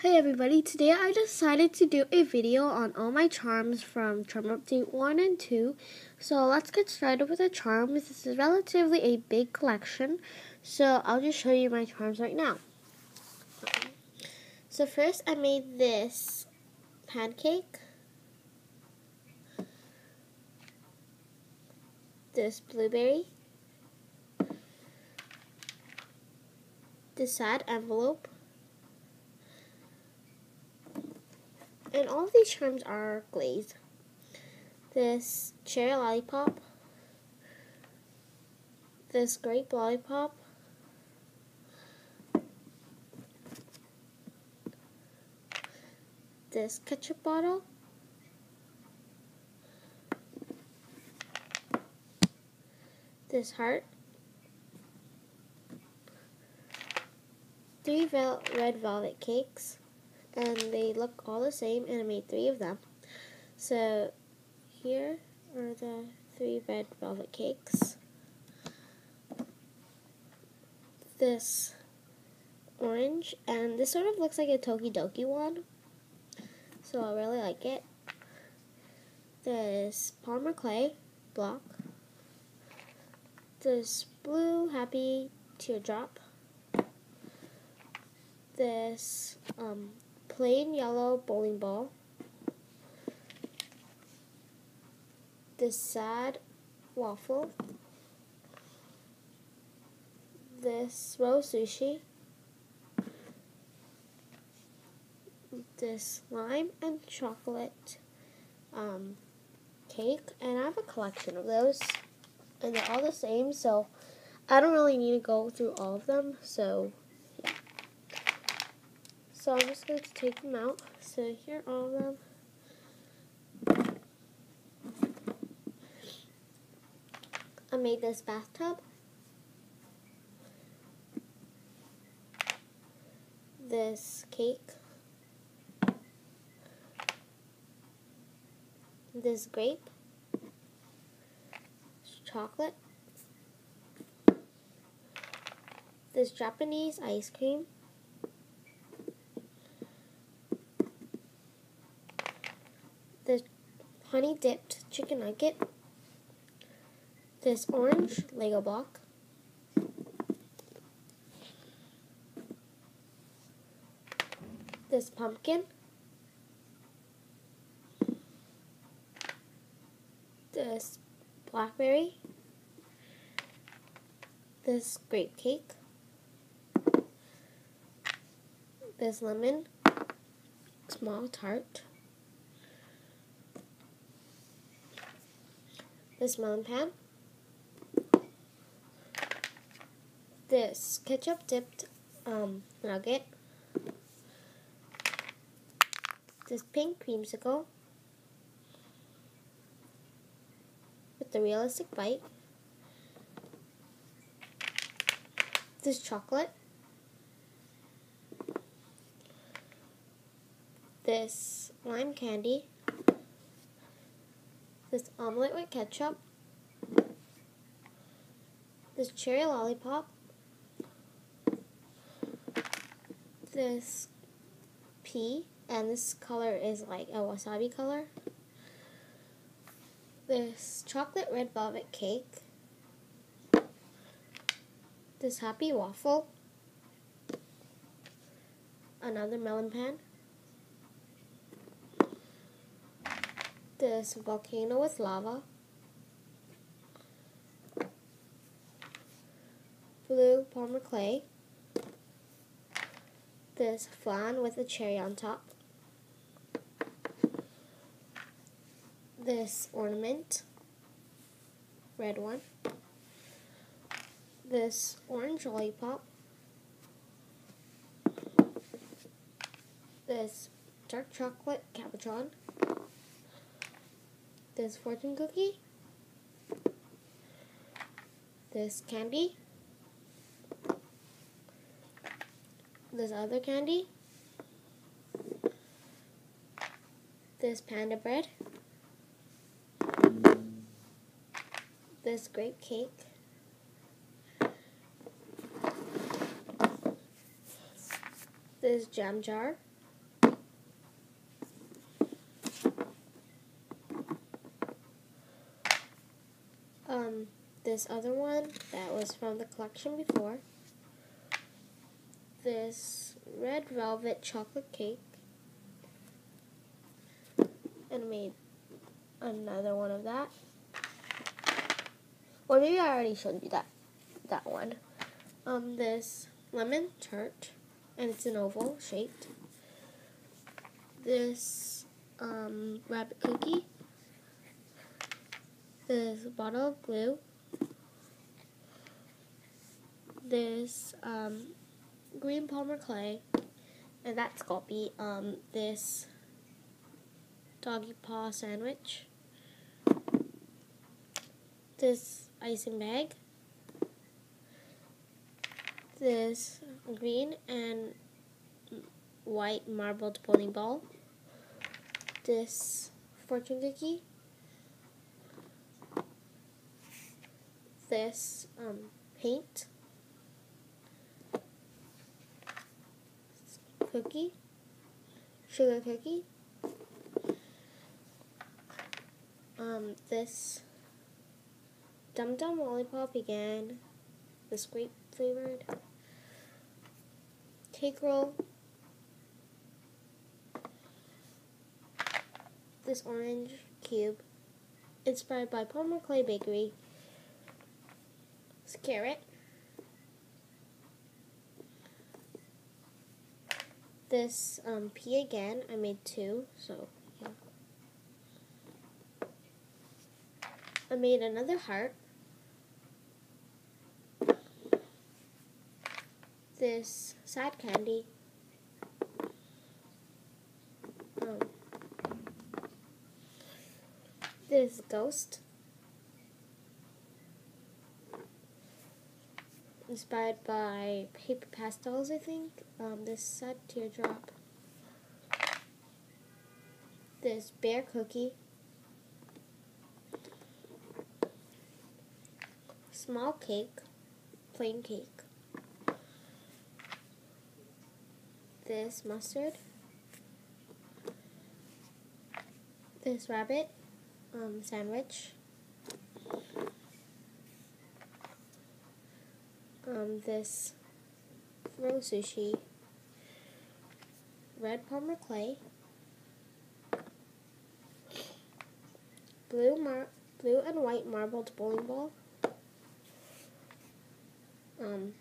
Hey everybody, today I decided to do a video on all my charms from Charm Update 1 and 2. So let's get started with the charms. This is relatively a big collection, so I'll just show you my charms right now. So first I made this pancake, this blueberry, this sad envelope, and all of these charms are glazed. This cherry lollipop, this grape lollipop, this ketchup bottle, this heart, three red velvet cakes, and they look all the same and I made three of them. So here are the three red velvet cakes. This orange and this sort of looks like a Tokidoki one. So I really like it. This polymer clay block. This blue happy teardrop. This um, plain yellow bowling ball, this sad waffle, this rose sushi, this lime and chocolate um, cake, and I have a collection of those, and they're all the same, so I don't really need to go through all of them, so so I'm just going to take them out. So here are all of them. I made this bathtub. This cake. This grape. This chocolate. This Japanese ice cream. this honey dipped chicken nugget, this orange Lego block, this pumpkin, this blackberry, this grape cake, this lemon, small tart, this melon pan, this ketchup dipped um, nugget, this pink creamsicle. With the realistic bite, this chocolate, this lime candy, this omelet with ketchup, this cherry lollipop, this pea, and this color is like a wasabi color, this chocolate red velvet cake, this happy waffle, another melon pan, this volcano with lava, blue polymer clay, this flan with a cherry on top, this ornament, red one, this orange lollipop, this dark chocolate cabochon, this fortune cookie, this candy, this other candy, this panda bread, this grape cake, this jam jar, this other one that was from the collection before. This red velvet chocolate cake. And made another one of that. Or maybe I already showed you that that one. Um, this lemon tart, and it's an oval shaped. This um, rabbit cookie. This bottle of glue. This um, green polymer clay, and that's Sculpey. Um, this doggy paw sandwich. This icing bag this green and white marbled bowling ball, this fortune cookie, this um, paint, cookie, sugar cookie, um, this Dum Dum Lollipop again, this grape flavored cake roll, this orange cube, inspired by Palmer Clay Bakery, carrot, this um, pea again, I made two, so yeah. I made another heart, this sad candy. Um, this ghost. Inspired by paper pastels, I think. Um, this sad teardrop. This bear cookie. Small cake, plain cake. this mustard, this rabbit um, sandwich, um, this rose sushi, red polymer clay, blue mar blue and white marbled bowling ball, um,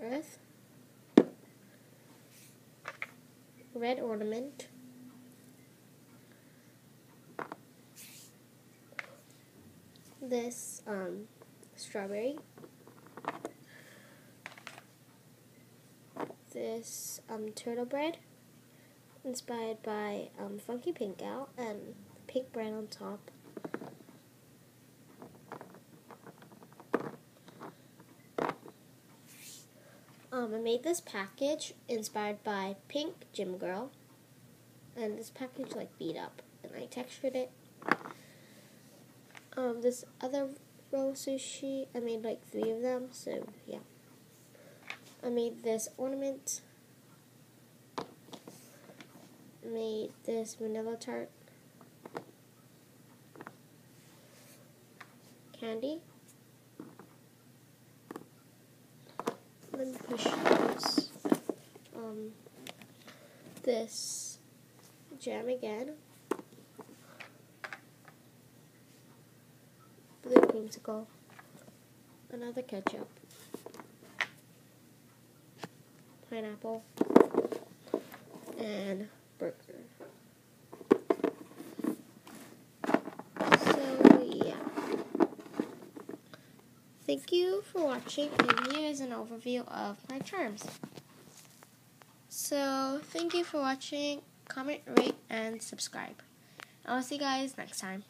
earth, red ornament. This um, strawberry. This um, turtle bread, inspired by um, Funky Pink Out and pink bread on top. Um, I made this package inspired by Pink Gym Girl. And this package like beat up. And I textured it. Um, this other roll sushi, I made like three of them. So yeah. I made this ornament. Made this vanilla tart. Candy. let me push this, um, this jam again. Blue creamsicle. Another ketchup. Pineapple. And burger. So, yeah. Thank you for watching and here is an overview of my charms. So thank you for watching, comment, rate, and subscribe. I'll see you guys next time.